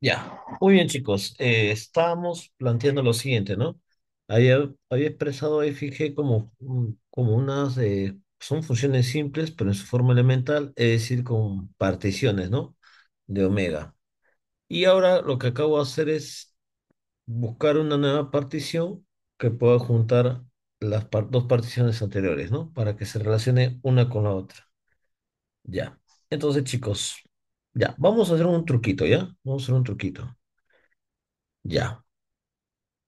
Ya, muy bien chicos, Eh, estábamos planteando lo siguiente, ¿no? Había, había expresado f y g como, como unas, eh, son funciones simples, pero en su forma elemental, es decir, con particiones, ¿no? De omega. Y ahora lo que acabo de hacer es buscar una nueva partición que pueda juntar las par- dos particiones anteriores, ¿no? Para que se relacione una con la otra. Ya. Entonces chicos, ya, vamos a hacer un truquito, ¿ya? Vamos a hacer un truquito. Ya.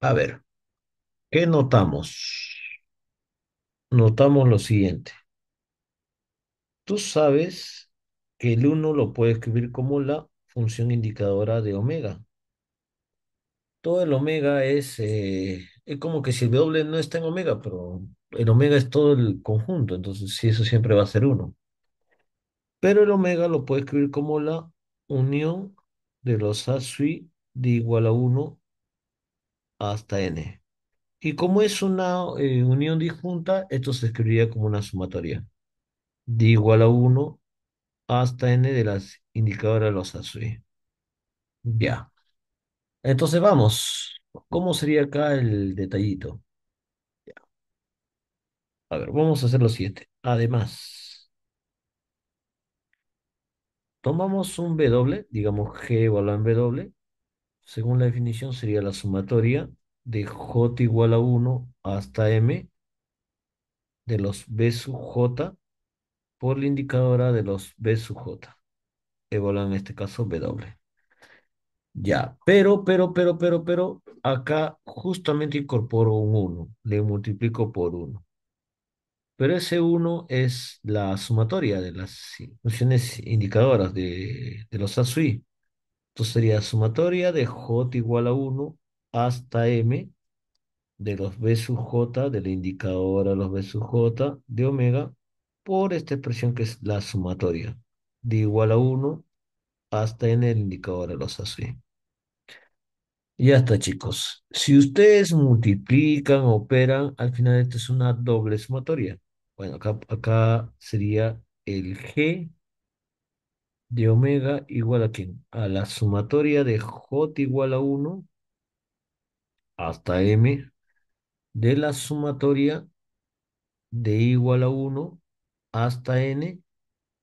A ver. ¿Qué notamos? Notamos lo siguiente. Tú sabes que el uno lo puede escribir como la función indicadora de omega. Todo el omega es, eh, es como que si el W no está en omega, pero el omega es todo el conjunto, entonces sí, eso siempre va a ser uno. Pero el omega lo puede escribir como la unión de los A sui de igual a uno hasta n. Y como es una eh, unión disjunta, esto se escribiría como una sumatoria. de igual a uno hasta n de las indicadoras de los ASUI. Ya. Entonces vamos. ¿Cómo sería acá el detallito? A ver, vamos a hacer lo siguiente. Además, tomamos un W, digamos G igual a W. Según la definición, sería la sumatoria de J igual a uno hasta M de los B sub J por la indicadora de los B sub J. Igual en este caso W. Ya, pero, pero, pero, pero, pero, acá justamente incorporo un uno, le multiplico por uno. Pero ese uno es la sumatoria de las funciones indicadoras de, de los ASUI. Entonces sería sumatoria de J igual a uno hasta M de los B sub J, de la indicadora los B sub J de omega, por esta expresión que es la sumatoria, de igual a uno hasta N el indicador de los ASUI. Ya está, chicos. Si ustedes multiplican, operan, al final esto es una doble sumatoria. Bueno, acá, sería el G de omega igual a quién? A la sumatoria de J igual a uno hasta M de la sumatoria de igual a uno hasta N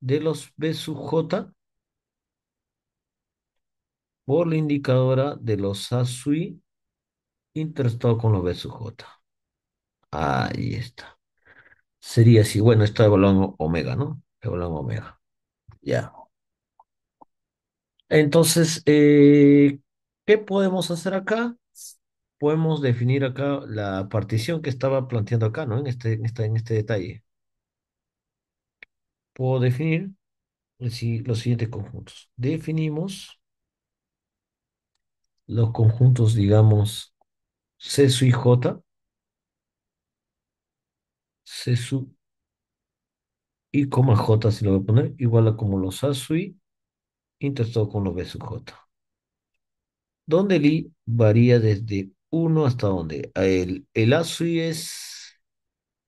de los B sub J por la indicadora de los A sub I interestado con los B sub J. Ahí está. Sería así, bueno, está evaluando omega, ¿no? Evaluando omega. Ya. Entonces, eh, ¿qué podemos hacer acá? Podemos definir acá la partición que estaba planteando acá, ¿no? En este, en en este detalle. Puedo definir el los siguientes conjuntos. Definimos los conjuntos, digamos, C sub J, C sub i, J, si lo voy a poner, igual a como los A sub i, con los B sub J. donde el i varía desde uno hasta donde. El, el A sub es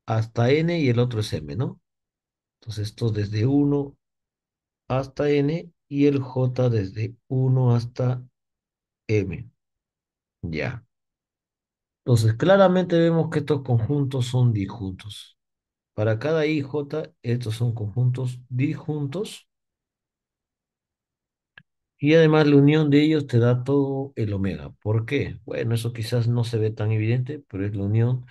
hasta n y el otro es m, ¿no? Entonces esto desde uno hasta n y el j desde uno hasta m. Ya. Entonces claramente vemos que estos conjuntos son disjuntos. Para cada i, j, estos son conjuntos disjuntos y además la unión de ellos te da todo el omega. ¿Por qué? Bueno, eso quizás no se ve tan evidente, pero es la unión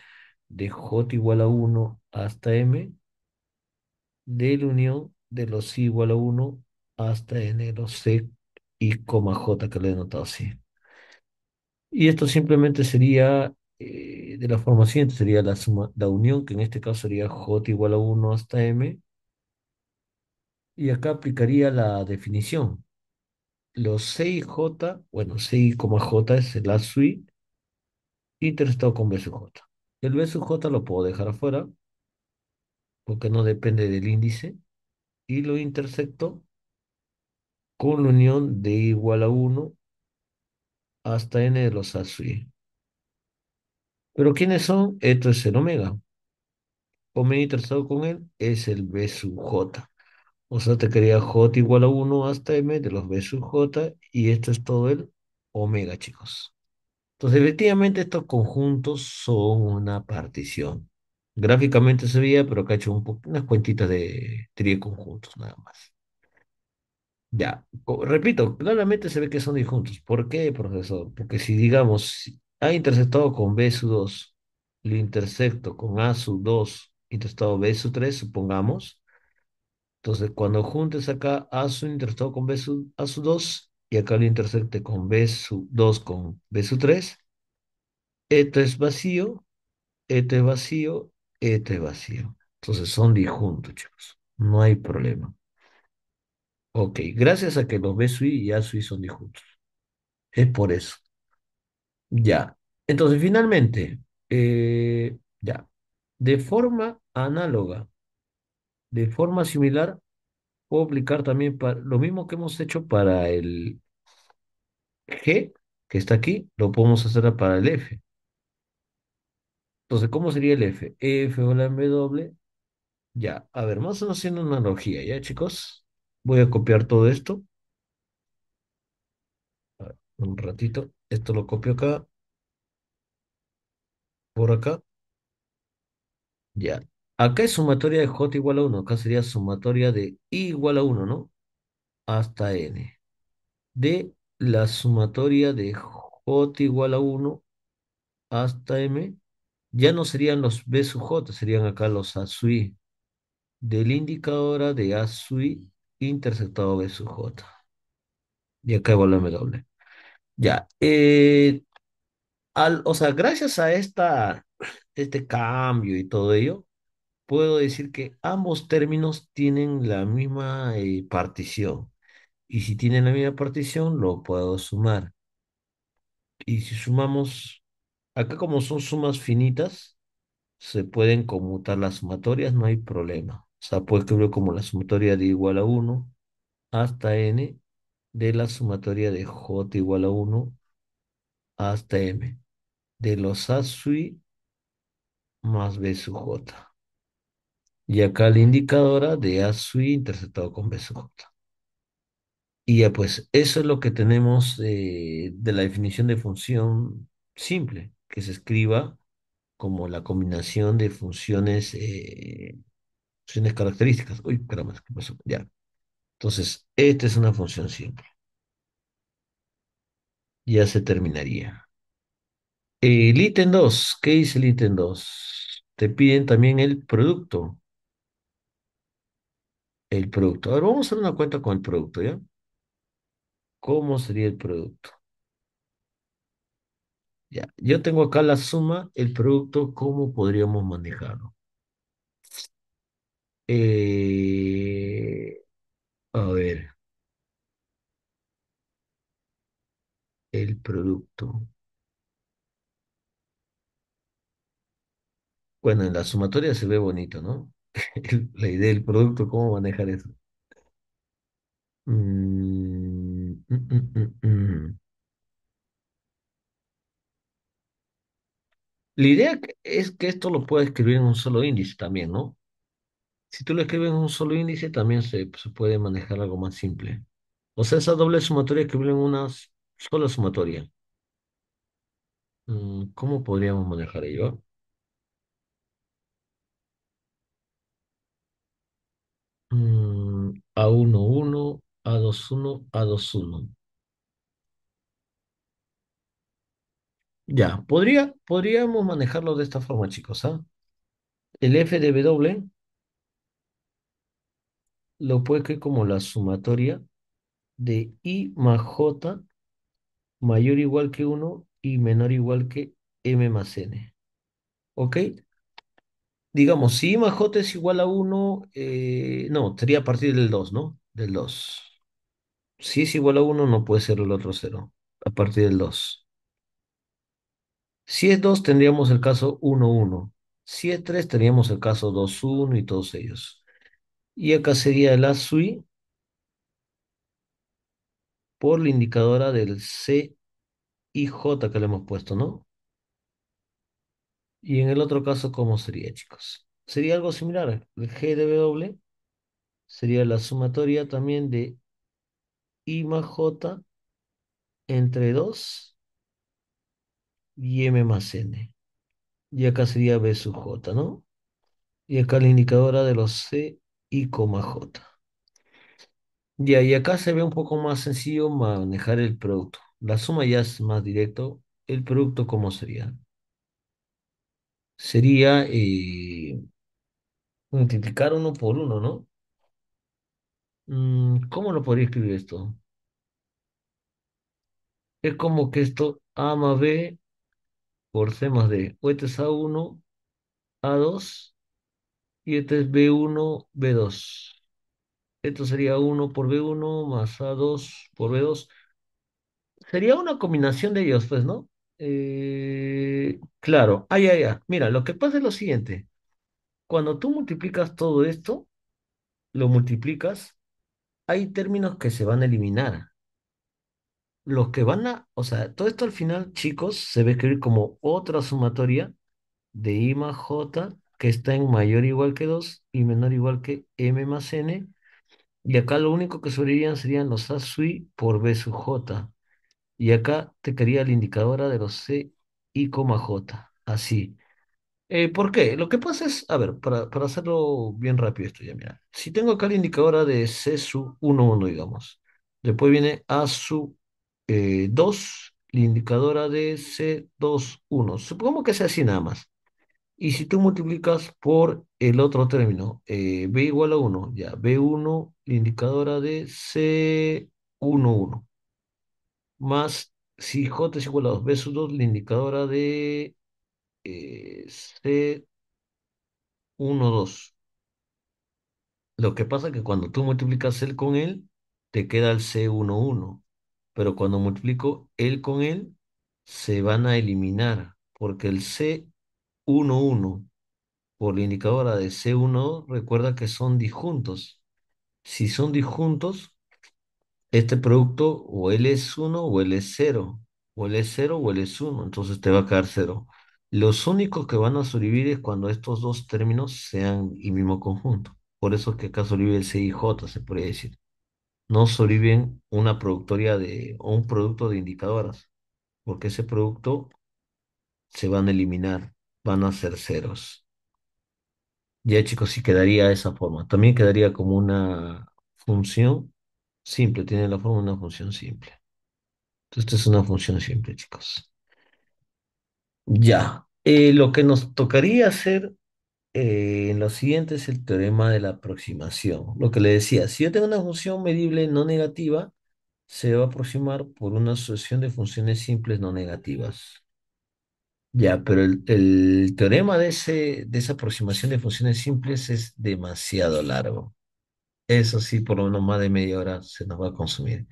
de j igual a uno hasta m de la unión de los c igual a uno hasta n de los c y coma j que lo he notado así. Y esto simplemente sería, de la forma siguiente, sería la suma, la unión, que en este caso sería j igual a uno hasta m, y acá aplicaría la definición. Los c y j, bueno, j es el a sui interestado con b sub j. El b sub j lo puedo dejar afuera, porque no depende del índice, y lo intersecto con la unión de igual a uno hasta n de los ASUI. ¿Pero quiénes son? Esto es el omega. Omega interesado con él es el B sub J. O sea, te quería J igual a uno hasta M de los B sub J y esto es todo el omega, chicos. Entonces, efectivamente, estos conjuntos son una partición. Gráficamente se veía, pero acá he hecho un unas cuentitas de conjuntos nada más. Ya, repito, claramente se ve que son disjuntos. ¿Por qué, profesor? Porque si, digamos, si A intersectado con B sub 2, lo intersecto con A sub 2, intersectado B sub 3, supongamos. Entonces, cuando juntes acá A sub intersectado con B sub, A sub 2, y acá lo intersecte con B sub 2 con B sub 3, esto es vacío, esto es vacío, esto es vacío. Entonces son disjuntos, chicos. No hay problema. Ok, gracias a que los B sub y A sub son disjuntos. Es por eso. Ya. Entonces, finalmente, eh, ya. De forma análoga, de forma similar, puedo aplicar también para lo mismo que hemos hecho para el G, que está aquí, lo podemos hacer para el F. Entonces, ¿cómo sería el F? F o la W. Ya. A ver, vamos a menos haciendo una analogía, ¿ya, chicos? Voy a copiar todo esto. Un ratito. Esto lo copio acá, por acá. Ya. Acá es sumatoria de J igual a uno. Acá sería sumatoria de I igual a uno, ¿no? hasta n. De la sumatoria de j igual a uno hasta m, ya no serían los b sub j, serían acá los a sub i. Del indicadora de a sub i intersectado b sub j. Y acá m doble. Ya. eh, al, o sea, gracias a esta, este cambio y todo ello, puedo decir que ambos términos tienen la misma eh, partición. Y si tienen la misma partición, lo puedo sumar. Y si sumamos, acá como son sumas finitas, se pueden conmutar las sumatorias, no hay problema. O sea, puedo escribir como la sumatoria de igual a uno hasta n de la sumatoria de j igual a uno hasta m de los a sub i más b sub j. Y acá la indicadora de a sub i interceptado con b sub j. Y ya pues, eso es lo que tenemos de la definición de función simple, que se escriba como la combinación de funciones, eh, funciones características. Uy, caramba. Ya. Entonces, esta es una función simple. Ya se terminaría. El ítem 2, ¿qué dice el ítem 2? Te piden también el producto. El producto. Ahora vamos a hacer una cuenta con el producto, ¿ya? ¿Cómo sería el producto? Ya, yo tengo acá la suma, el producto, ¿cómo podríamos manejarlo? Eh, a ver, el producto. Bueno, en la sumatoria se ve bonito, ¿no? La idea del producto, ¿cómo manejar eso? Mm, mm, mm. La idea es que esto lo puedes escribir en un solo índice también, ¿no? Si tú lo escribes en un solo índice, también se, puede manejar algo más simple. O sea, esa doble sumatoria escribirla en una s- sola sumatoria. Mm, ¿Cómo podríamos manejar ello? Mm, a uno uno, a dos uno, a dos uno. Ya, podría, podríamos manejarlo de esta forma, chicos, ¿ah? El f de w lo puede escribir como la sumatoria de i más j mayor o igual que uno y menor o igual que m más n. ¿Ok? Digamos, si i más j es igual a uno, eh, no, sería a partir del 2, ¿no? Del 2. Si es igual a uno, no puede ser el otro cero. A partir del 2. Si es 2, tendríamos el caso uno uno. Si es 3, tendríamos el caso dos uno y todos ellos. Y acá sería el ASUI por la indicadora del C y J que le hemos puesto, ¿no? Y en el otro caso, ¿cómo sería, chicos? Sería algo similar. El G de W sería la sumatoria también de I más J entre 2 y m más n. Y acá sería b sub j, ¿no? Y acá la indicadora de los c y j. Ya, y acá se ve un poco más sencillo manejar el producto. La suma ya es más directo. ¿El producto cómo sería? Sería eh, multiplicar uno por uno, ¿no? Mm, ¿cómo lo podría escribir esto? Es como que esto A más B por C más D. O este es A1, A2 y este es B1, B2. Esto sería uno por B1 más A2 por B2. Sería una combinación de ellos, pues, ¿no? Eh, claro, ah, ya, ya. Mira, lo que pasa es lo siguiente. Cuando tú multiplicas todo esto, lo multiplicas, hay términos que se van a eliminar. Los que van a, o sea, todo esto al final, chicos, se va a escribir como otra sumatoria de I más J, que está en mayor o igual que 2 y menor o igual que M más N. Y acá lo único que sobrevivirían serían los A sub I por B sub J. Y acá te quedaría la indicadora de los C, I, J. Así. Eh, ¿por qué? Lo que pasa es, a ver, para, para hacerlo bien rápido esto ya, mira. Si tengo acá la indicadora de C sub 1, 1, digamos. Después viene A sub eh, 2, la indicadora de C 2, 1. Supongamos que sea así nada más. Y si tú multiplicas por el otro término, eh, B igual a 1, ya, B1, la indicadora de C 1, 1 más si J es igual a 2, B sub 2, la indicadora de eh, C 1, 2. Lo que pasa es que cuando tú multiplicas él con él, te queda el C 1, 1. Pero cuando multiplico él con él, se van a eliminar, porque el C 1, 1 por la indicadora de C 1, 2, recuerda que son disjuntos. Si son disjuntos, este producto o L es 1 o L es 0, o L es 0 o L es 1, entonces te va a quedar 0. Los únicos que van a sobrevivir es cuando estos dos términos sean el mismo conjunto. Por eso es que acá sobrevive el C y J, se podría decir. No sobreviven una productoria de, o un producto de indicadoras, porque ese producto se van a eliminar, van a ser ceros. Ya chicos, sí quedaría de esa forma. También quedaría como una función simple, tiene la forma de una función simple. Entonces, esta es una función simple, chicos. Ya, eh, lo que nos tocaría hacer eh, en lo siguiente es el teorema de la aproximación. Lo que le decía, si yo tengo una función medible no negativa, se va a aproximar por una sucesión de funciones simples no negativas. Ya, pero el, el teorema de, ese, de esa aproximación de funciones simples es demasiado largo. Eso sí, por lo menos más de media hora se nos va a consumir.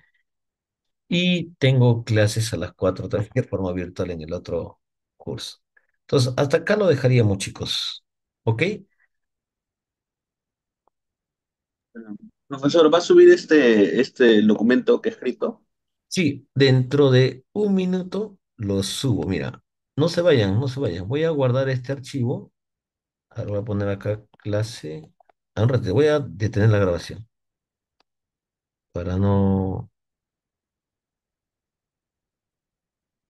Y tengo clases a las 4 también de forma virtual en el otro curso. Entonces, hasta acá lo dejaríamos, chicos. ¿Ok? Profesor, ¿va a subir este, este documento que he escrito? Sí, dentro de un minuto lo subo. Mira, no se vayan, no se vayan. Voy a guardar este archivo. Ahora voy a poner acá clase. Ah, voy a detener la grabación para no